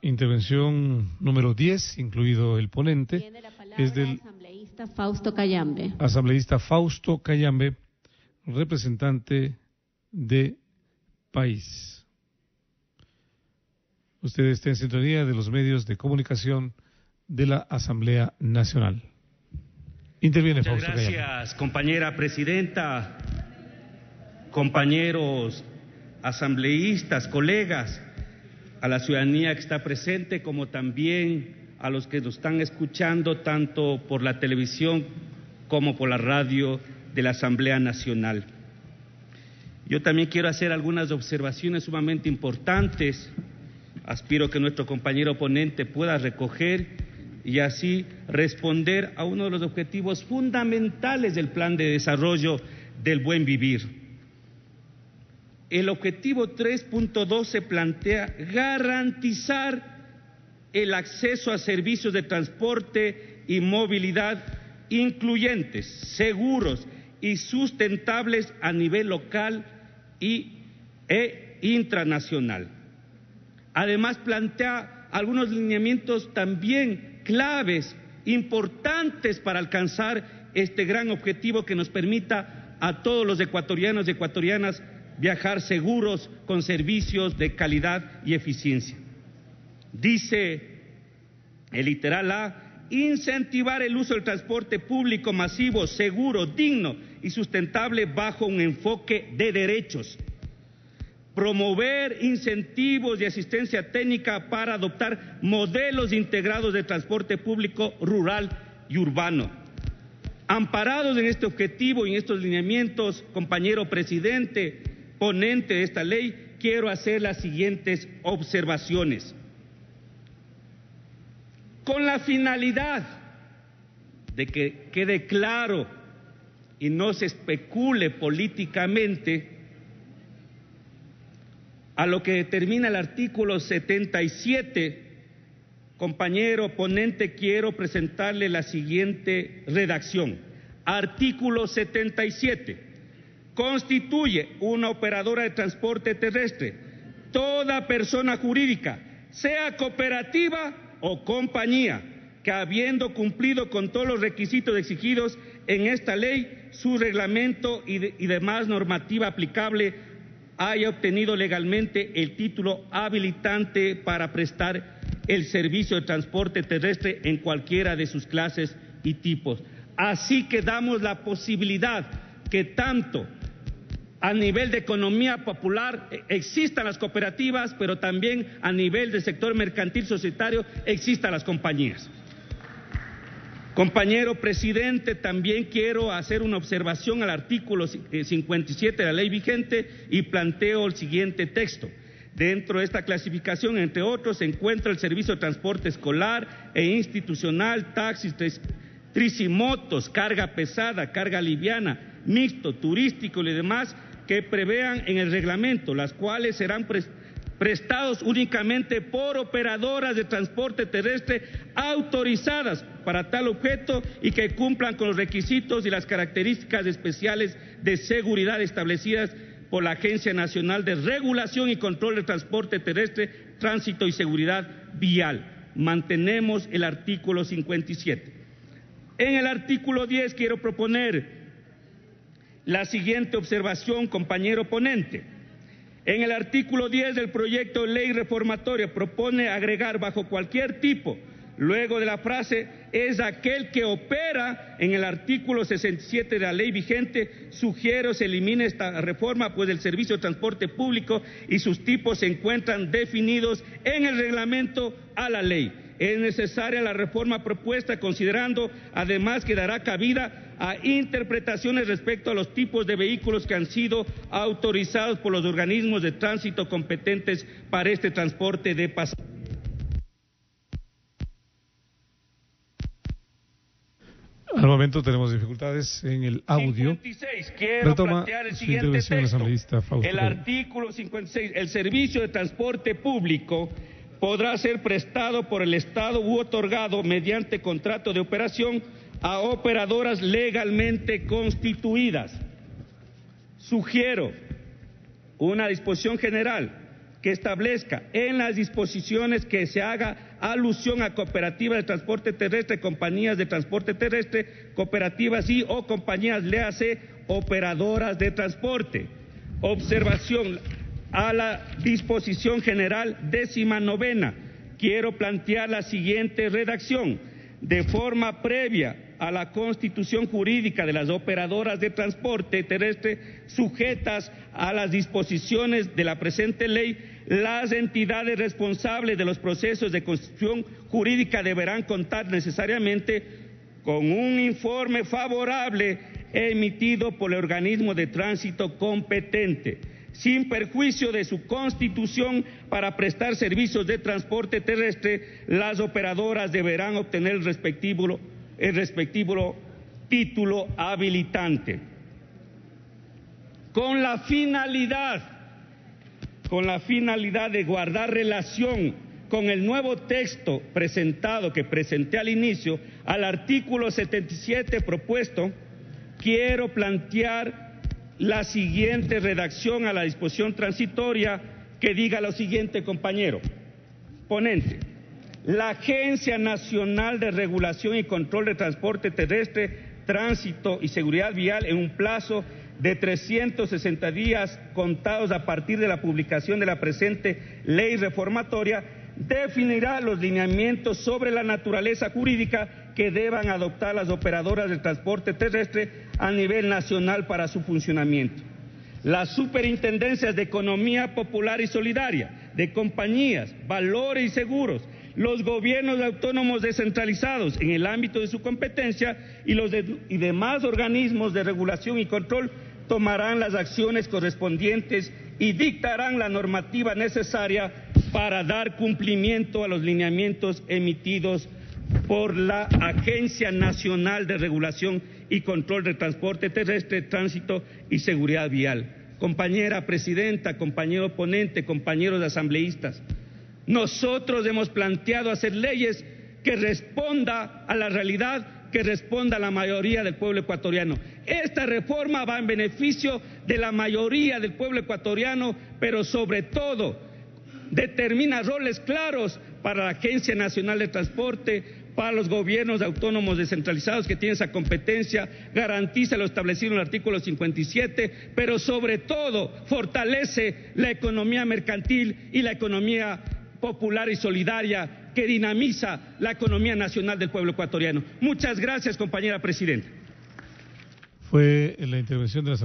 Intervención número 10, incluido el ponente, Tiene la palabra es del asambleísta Fausto Cayambe. asambleísta Fausto Cayambe, representante de país. Usted está en sintonía de los medios de comunicación de la Asamblea Nacional. Interviene Muchas Fausto Cayambe. gracias, compañera presidenta, compañeros asambleístas, colegas, a la ciudadanía que está presente, como también a los que nos están escuchando tanto por la televisión como por la radio de la Asamblea Nacional. Yo también quiero hacer algunas observaciones sumamente importantes. Aspiro que nuestro compañero ponente pueda recoger y así responder a uno de los objetivos fundamentales del plan de desarrollo del buen vivir. El objetivo 3.2 plantea garantizar el acceso a servicios de transporte y movilidad incluyentes, seguros y sustentables a nivel local y, e intranacional. Además, plantea algunos lineamientos también claves, importantes para alcanzar este gran objetivo que nos permita a todos los ecuatorianos y ecuatorianas viajar seguros con servicios de calidad y eficiencia. Dice el literal A, incentivar el uso del transporte público masivo, seguro, digno y sustentable bajo un enfoque de derechos. Promover incentivos y asistencia técnica para adoptar modelos integrados de transporte público rural y urbano. Amparados en este objetivo y en estos lineamientos, compañero presidente, de esta ley, quiero hacer las siguientes observaciones. Con la finalidad de que quede claro y no se especule políticamente a lo que determina el artículo 77, compañero ponente, quiero presentarle la siguiente redacción. Artículo 77 constituye una operadora de transporte terrestre toda persona jurídica, sea cooperativa o compañía, que habiendo cumplido con todos los requisitos exigidos en esta ley, su reglamento y, de- y demás normativa aplicable, haya obtenido legalmente el título habilitante para prestar el servicio de transporte terrestre en cualquiera de sus clases y tipos. Así que damos la posibilidad que tanto a nivel de economía popular eh, existan las cooperativas, pero también a nivel del sector mercantil societario existan las compañías. Compañero presidente, también quiero hacer una observación al artículo eh, 57 de la ley vigente y planteo el siguiente texto. Dentro de esta clasificación, entre otros, se encuentra el servicio de transporte escolar e institucional, taxis, tricimotos, carga pesada, carga liviana, mixto, turístico y demás que prevean en el reglamento, las cuales serán pres- prestados únicamente por operadoras de transporte terrestre autorizadas para tal objeto y que cumplan con los requisitos y las características especiales de seguridad establecidas por la Agencia Nacional de Regulación y Control del Transporte Terrestre, Tránsito y Seguridad Vial. Mantenemos el artículo 57. En el artículo 10 quiero proponer la siguiente observación, compañero ponente. En el artículo 10 del proyecto de ley reformatoria propone agregar bajo cualquier tipo, luego de la frase, es aquel que opera en el artículo 67 de la ley vigente, sugiero se elimine esta reforma, pues el servicio de transporte público y sus tipos se encuentran definidos en el reglamento a la ley. Es necesaria la reforma propuesta considerando además que dará cabida a interpretaciones respecto a los tipos de vehículos que han sido autorizados por los organismos de tránsito competentes para este transporte de pasajeros. Al momento tenemos dificultades en el audio. 56. Quiero Retoma plantear el siguiente texto. El artículo 56. El servicio de transporte público podrá ser prestado por el Estado u otorgado mediante contrato de operación a operadoras legalmente constituidas. Sugiero una disposición general que establezca en las disposiciones que se haga alusión a cooperativas de transporte terrestre, compañías de transporte terrestre, cooperativas y o compañías, léase, operadoras de transporte. Observación a la disposición general décima novena. Quiero plantear la siguiente redacción. De forma previa a la constitución jurídica de las operadoras de transporte terrestre sujetas a las disposiciones de la presente ley, las entidades responsables de los procesos de constitución jurídica deberán contar necesariamente con un informe favorable emitido por el organismo de tránsito competente, sin perjuicio de su constitución para prestar servicios de transporte terrestre, las operadoras deberán obtener el respectivo el respectivo título habilitante. Con la finalidad, con la finalidad de guardar relación con el nuevo texto presentado que presenté al inicio, al artículo 77 propuesto, quiero plantear la siguiente redacción a la disposición transitoria que diga lo siguiente, compañero. Ponente la Agencia Nacional de Regulación y Control de Transporte Terrestre, Tránsito y Seguridad Vial en un plazo de 360 días contados a partir de la publicación de la presente ley reformatoria, definirá los lineamientos sobre la naturaleza jurídica que deban adoptar las operadoras de transporte terrestre a nivel nacional para su funcionamiento. Las superintendencias de economía popular y solidaria, de compañías, valores y seguros, los gobiernos autónomos descentralizados en el ámbito de su competencia y los demás organismos de regulación y control tomarán las acciones correspondientes y dictarán la normativa necesaria para dar cumplimiento a los lineamientos emitidos por la Agencia Nacional de Regulación y Control de Transporte Terrestre, Tránsito y Seguridad Vial. Compañera presidenta, compañero ponente, compañeros asambleístas, nosotros hemos planteado hacer leyes que responda a la realidad, que responda a la mayoría del pueblo ecuatoriano. Esta reforma va en beneficio de la mayoría del pueblo ecuatoriano, pero sobre todo determina roles claros para la Agencia Nacional de Transporte, para los gobiernos autónomos descentralizados que tienen esa competencia, garantiza lo establecido en el artículo 57, pero sobre todo fortalece la economía mercantil y la economía popular y solidaria que dinamiza la economía nacional del pueblo ecuatoriano. Muchas gracias, compañera presidenta. Fue la intervención de la